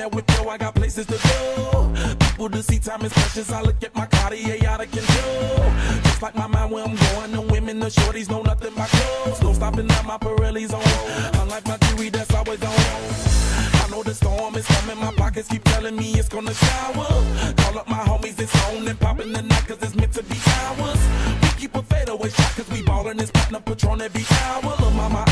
that whip, yo, I got places to go. People to see, time is precious. I look at my Cartier out of control. Just like my mind where I'm going, the women, the shorties know nothing but clothes. No stopping at my Pirelli's on. Unlike my jewelry, that's always on. I know the storm is coming, my pockets keep telling me it's gonna shower. Call up my homies, it's on and popping the night, cause it's meant to be ours. We keep a fadeaway shot, cause we ballin' this platinum patron every hour. Look, mama,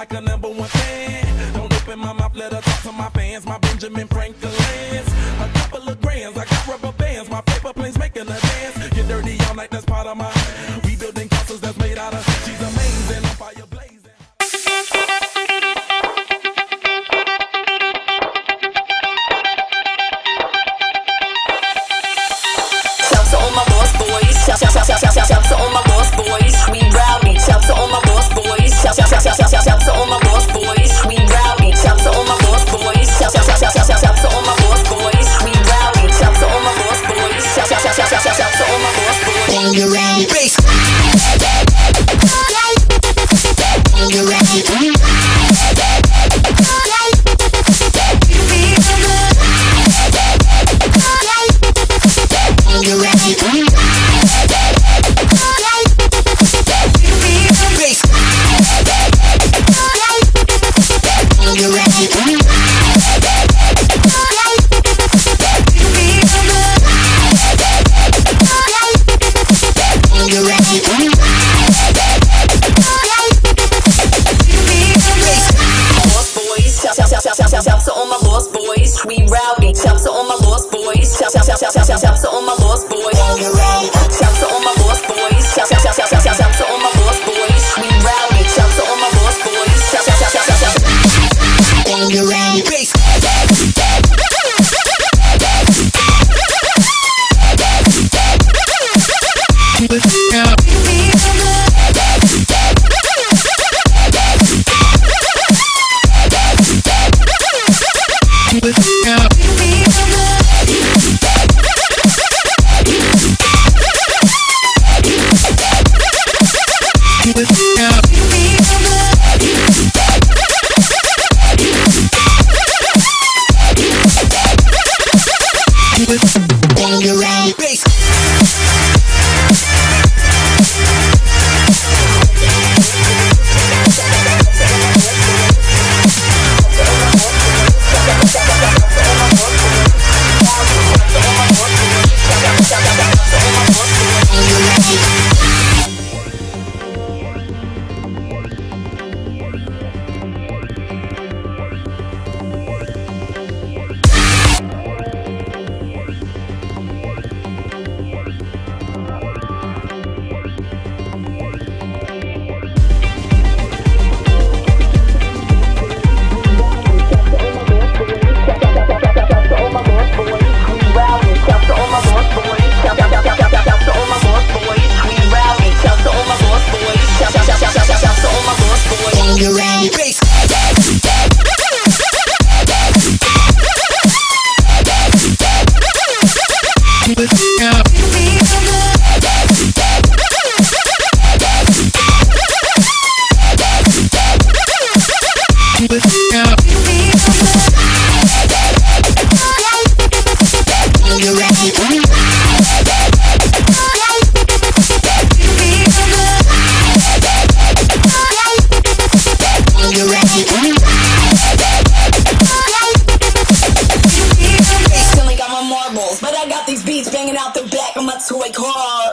like a number one fan. Don't open my mouth, let her talk to my fans. My Benjamin Franklin's. A couple of grands, bands. My paper planes making a dance. Get dirty all night, that's part of my rebuilding castles Bang around. My toy car.